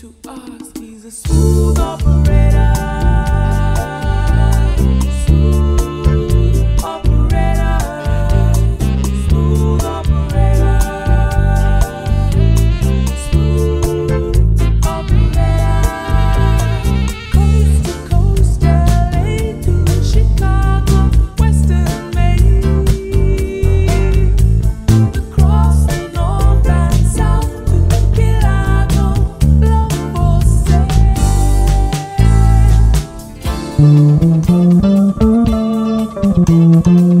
to ask, he's a smooth operator. Thank you.